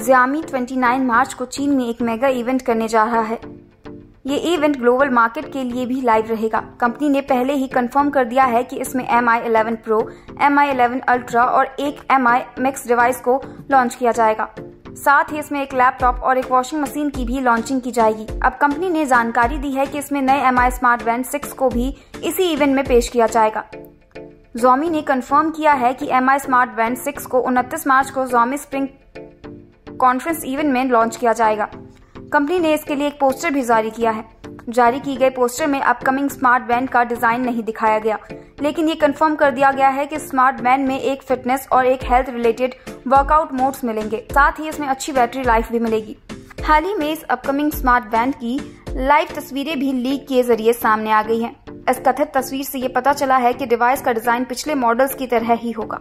जियामी 29 मार्च को चीन में एक मेगा इवेंट करने जा रहा है। ये इवेंट ग्लोबल मार्केट के लिए भी लाइव रहेगा। कंपनी ने पहले ही कंफर्म कर दिया है कि इसमें M I eleven pro M I eleven ultra और एक एम आई मैक्स डिवाइस को लॉन्च किया जाएगा। साथ ही इसमें एक लैपटॉप और एक वॉशिंग मशीन की भी लॉन्चिंग की जाएगी। अब कंपनी ने जानकारी दी है कि इसमें नए M I smart band six को भी इसी इवेंट में पेश किया जाएगा। जोमी ने कंफर्म किया है कि M I smart band six को उनतीस मार्च को जोमी स्प्रिंग कॉन्फ्रेंस इवेंट में लॉन्च किया जाएगा। कंपनी ने इसके लिए एक पोस्टर भी जारी किया है। जारी की गई पोस्टर में अपकमिंग स्मार्ट बैंड का डिज़ाइन नहीं दिखाया गया। लेकिन ये कंफर्म कर दिया गया है कि स्मार्ट बैंड में एक फिटनेस और एक हेल्थ रिलेटेड वर्कआउट मोड्स मिलेंगे। साथ ही इसमें अच्छी बैटरी लाइफ भी मिलेगी। हाल ही में इस अपकमिंग स्मार्ट बैंड की लाइव तस्वीरें भी लीक के ज़रिए सामने आ गई हैं। इस कथित तस्वीर से ये पता चला है कि डिवाइस का डिज़ाइन पिछले मॉडल्स की तरह ही होगा।